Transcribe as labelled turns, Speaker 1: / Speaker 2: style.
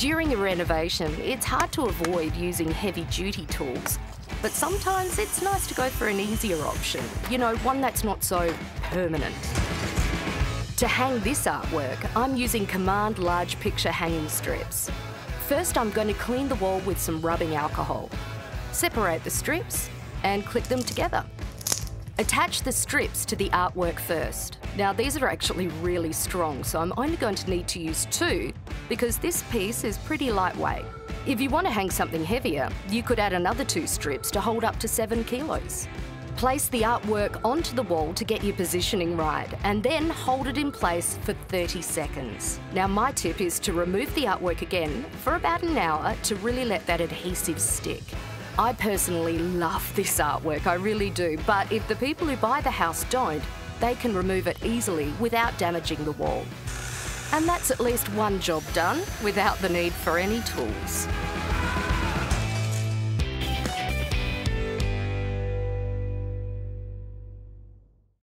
Speaker 1: During a renovation, it's hard to avoid using heavy duty tools, but sometimes it's nice to go for an easier option, you know, one that's not so permanent. To hang this artwork, I'm using Command large picture hanging strips. First, I'm going to clean the wall with some rubbing alcohol. Separate the strips and click them together. Attach the strips to the artwork first. Now these are actually really strong, so I'm only going to need to use two because this piece is pretty lightweight. If you want to hang something heavier, you could add another two strips to hold up to seven kilos. Place the artwork onto the wall to get your positioning right and then hold it in place for 30 seconds. Now my tip is to remove the artwork again for about an hour to really let that adhesive stick. I personally love this artwork, I really do, but if the people who buy the house don't, they can remove it easily without damaging the wall. And that's at least one job done without the need for any tools.